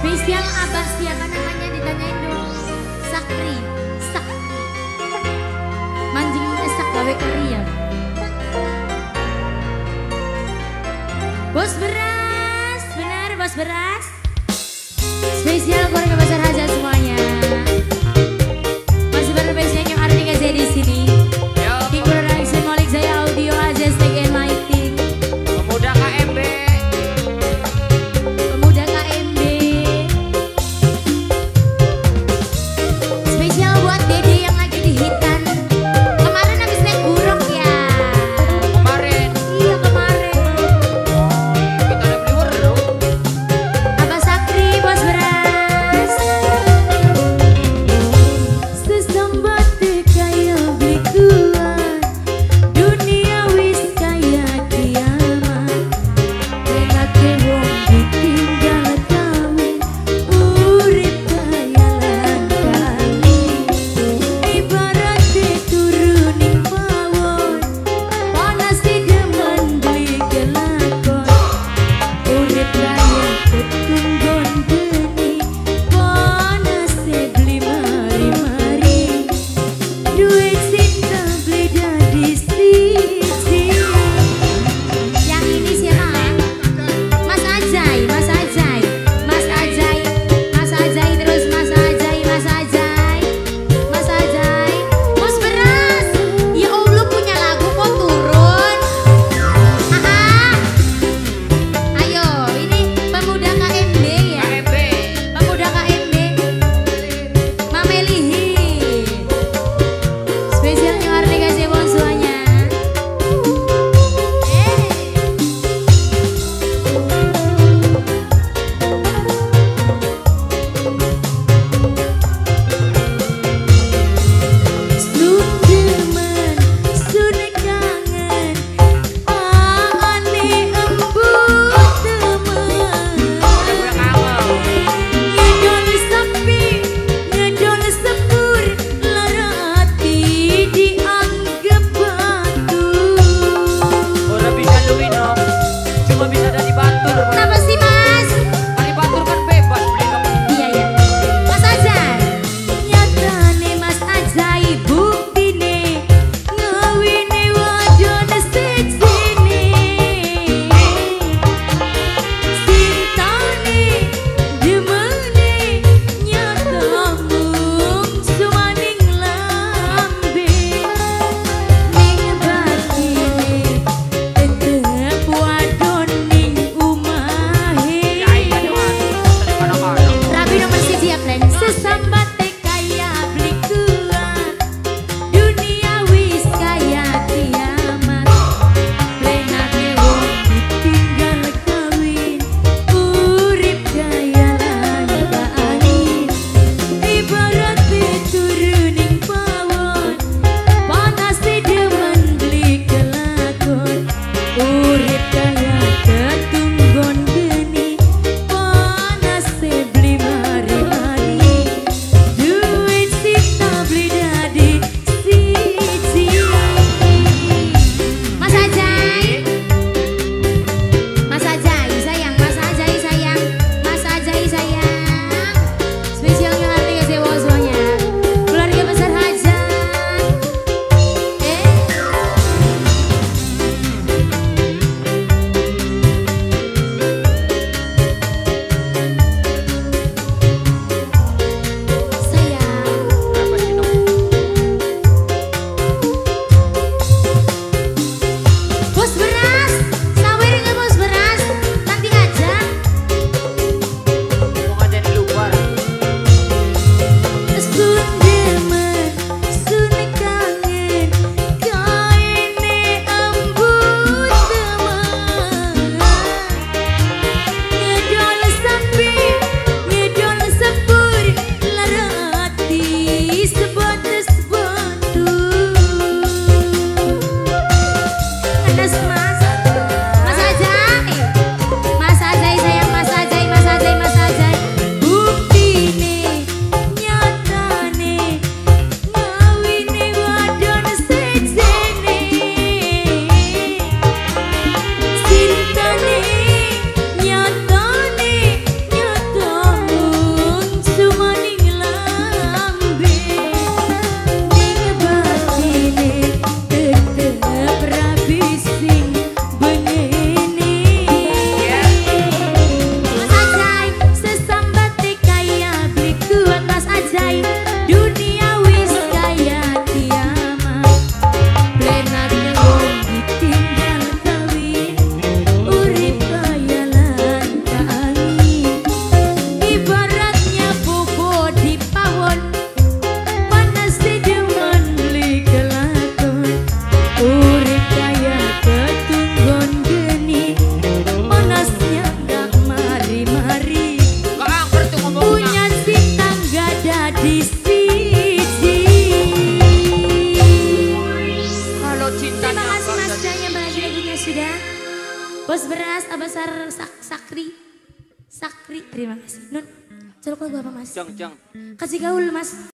Spesial Abah siapa namanya ditanyain dong. Sakri, cinta Terima kasih Mas Jaya bahagia hidupnya sudah. Bos beras Abasar sak, Sakri. Sakri, terima kasih. Nun, celok lagu apa Mas? Jang, jang. Kasih gaul Mas.